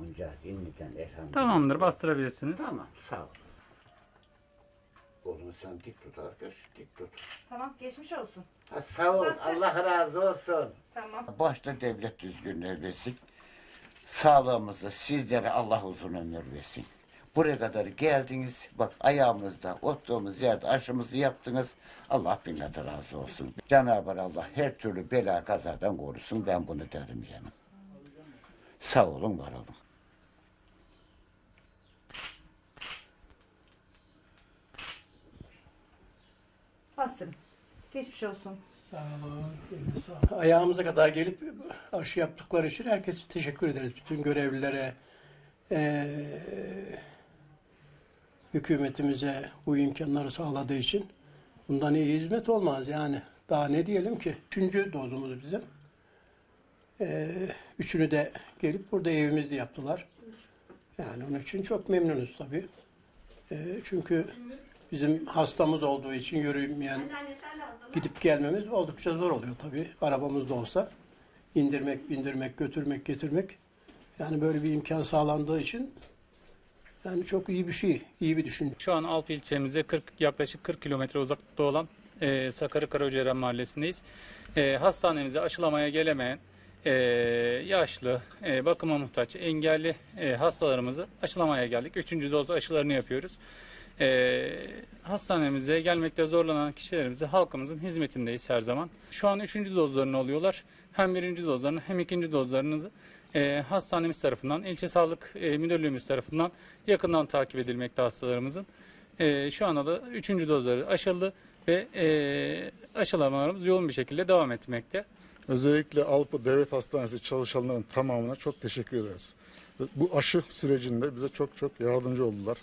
Onca yeniden elhamdülillah. Tamamdır bastırabilirsiniz. Tamam sağ ol. Oğlum sen dik tut arkadaş dik tut. Tamam geçmiş olsun. Ha, sağ ol Bastır. Allah razı olsun. Tamam. Başta devlet düzgünlüğü versin. Sağlığımızı sizlere Allah uzun ömür versin. Buraya kadar geldiniz. Bak ayağımızda oturduğumuz yerde aşımızı yaptınız. Allah bin kadar razı olsun. Cenab-ı Allah her türlü bela kazadan korusun. Ben bunu derim canım. Sağ olun var olun. Bastırın. Geçmiş olsun. Sağ olun. sağ olun. Ayağımıza kadar gelip aşı yaptıkları için herkese teşekkür ederiz. Bütün görevlilere, eee, hükümetimize bu imkanları sağladığı için. Bundan iyi hizmet olmaz yani. Daha ne diyelim ki? Üçüncü dozumuz bizim. Eee, üçünü de gelip burada evimizde yaptılar. Yani onun için çok memnunuz tabii. Eee, çünkü bizim hastamız olduğu için yürüyemeyen gidip gelmemiz oldukça zor oluyor tabii. Arabamız da olsa indirmek, bindirmek, götürmek, getirmek. Yani böyle bir imkan sağlandığı için yani çok iyi bir şey, iyi bir düşünce. Şu an Alp ilçemize 40, yaklaşık 40 kilometre uzaklıkta olan e, Sakarya Karacaören mahallesindeyiz. E, hastanemize aşılamaya gelemeyen e, yaşlı, e, bakıma muhtaç, engelli e, hastalarımızı aşılamaya geldik. Üçüncü doz aşılarını yapıyoruz. E, hastanemize gelmekte zorlanan kişilerimize halkımızın hizmetindeyiz her zaman. Şu an üçüncü dozlarını alıyorlar. Hem birinci dozlarını hem ikinci dozlarını e, hastanemiz tarafından, ilçe sağlık e, müdürlüğümüz tarafından yakından takip edilmekte hastalarımızın. E, şu anda da üçüncü dozları aşıldı ve e, aşılamalarımız yoğun bir şekilde devam etmekte. Özellikle Alpı Devlet Hastanesi çalışanların tamamına çok teşekkür ederiz. Bu aşı sürecinde bize çok çok yardımcı oldular.